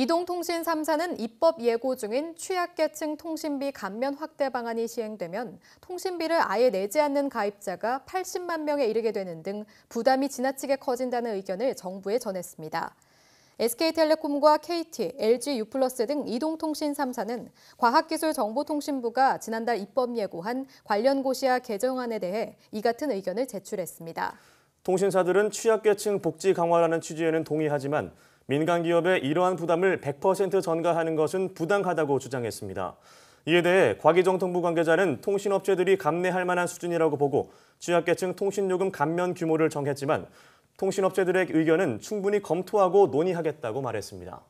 이동통신 3사는 입법 예고 중인 취약계층 통신비 감면 확대 방안이 시행되면 통신비를 아예 내지 않는 가입자가 80만 명에 이르게 되는 등 부담이 지나치게 커진다는 의견을 정부에 전했습니다. SK텔레콤과 KT, LG U+플러스 등 이동통신 3사는 과학기술정보통신부가 지난달 입법 예고한 관련 고시와 개정안에 대해 이 같은 의견을 제출했습니다. 통신사들은 취약계층 복지 강화라는 취지에는 동의하지만 민간 기업에 이러한 부담을 100% 전가하는 것은 부당하다고 주장했습니다. 이에 대해 과기정통부 관계자는 통신업체들이 감내할 만한 수준이라고 보고 취약계층 통신요금 감면 규모를 정했지만 통신업체들의 의견은 충분히 검토하고 논의하겠다고 말했습니다.